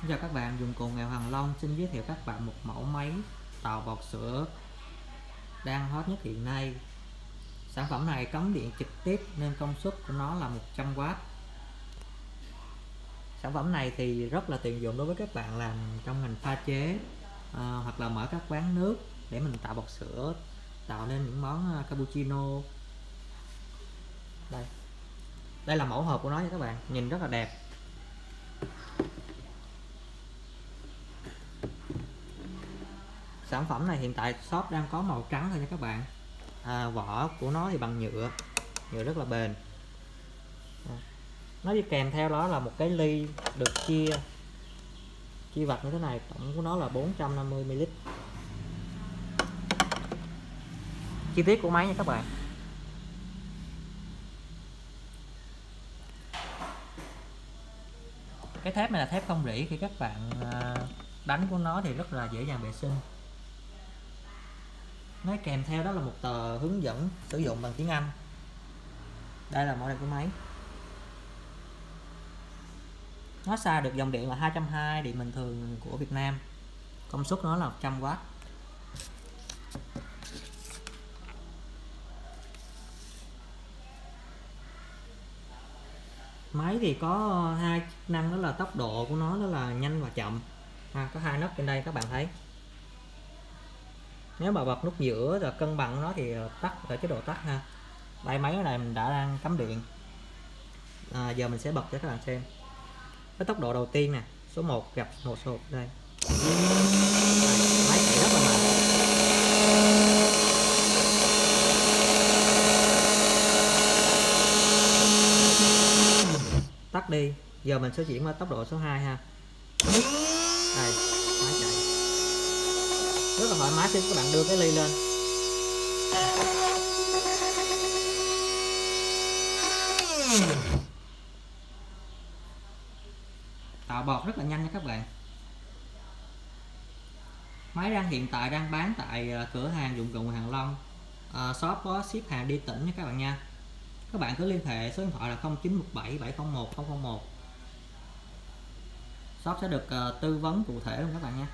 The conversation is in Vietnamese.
Xin chào các bạn, dùng cồn nghèo Hoàng Long xin giới thiệu các bạn một mẫu máy tạo bọt sữa đang hot nhất hiện nay. Sản phẩm này cắm điện trực tiếp nên công suất của nó là 100W. Sản phẩm này thì rất là tiện dụng đối với các bạn làm trong ngành pha chế à, hoặc là mở các quán nước để mình tạo bọt sữa, tạo nên những món à, cappuccino. Đây. Đây là mẫu hộp của nó nha các bạn, nhìn rất là đẹp sản phẩm này hiện tại shop đang có màu trắng thôi nha các bạn. À, vỏ của nó thì bằng nhựa nhựa rất là bền. Nó đi kèm theo đó là một cái ly được chia chia vạch như thế này tổng của nó là 450 ml chi tiết của máy nha các bạn. Cái thép này là thép không rỉ khi các bạn à, đánh của nó thì rất là dễ dàng vệ sinh nói kèm theo đó là một tờ hướng dẫn sử dụng bằng tiếng Anh. Đây là model của máy. Nó xa được dòng điện là 220 điện bình thường của Việt Nam. Công suất nó là 100W máy thì có hai chức năng đó là tốc độ của nó đó là nhanh và chậm. À, có hai nút trên đây các bạn thấy nếu mà bật nút giữa rồi cân bằng nó thì ờ, tắt ở chế độ tắt ha. Đây máy này mình đã đang cắm điện. À, giờ mình sẽ bật cho các bạn xem. Cái tốc độ đầu tiên nè số 1 gặp một số đây. Máy chạy rất là mạnh. Tắt đi. Giờ mình sẽ chuyển qua tốc độ số 2 ha. Đây máy chạy rất là thoải mái khi các bạn đưa cái ly lên. Tạo bọt rất là nhanh nha các bạn. Máy đang hiện tại đang bán tại ờ, cửa hàng dụng cụ hàng Long. À, shop có ship hàng đi tỉnh nha các bạn nha. Các bạn cứ liên hệ số điện thoại là 0917 701 001 shop sẽ được uh, tư vấn cụ thể luôn các bạn nha.